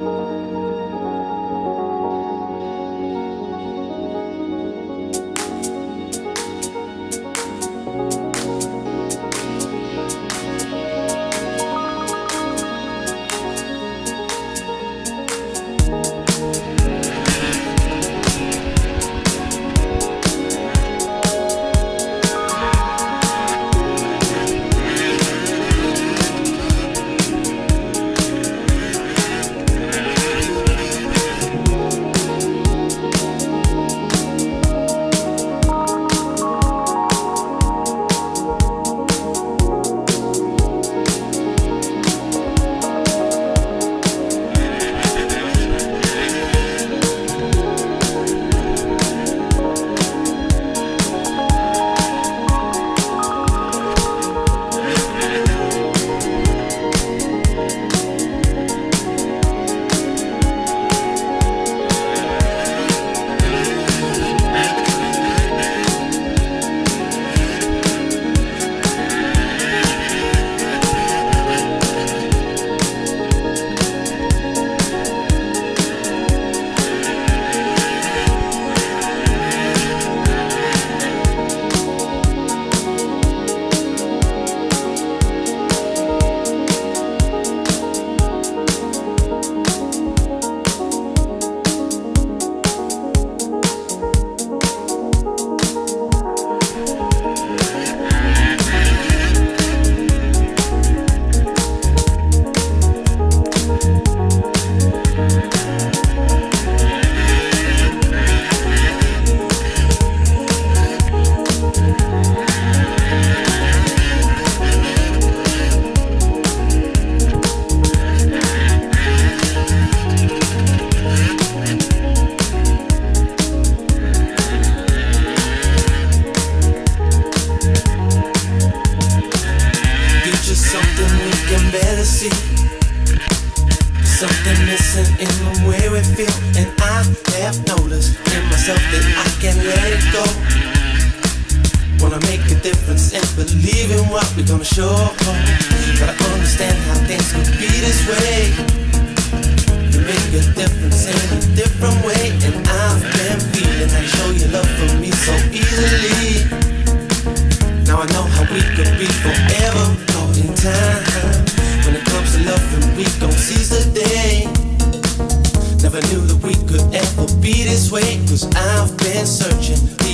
Bye. can barely see. Something missing in the way we feel, and I have noticed in myself that I can't let it go. Wanna make a difference and believe in what we're gonna show. Cause I've been searching.